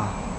아.